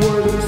were the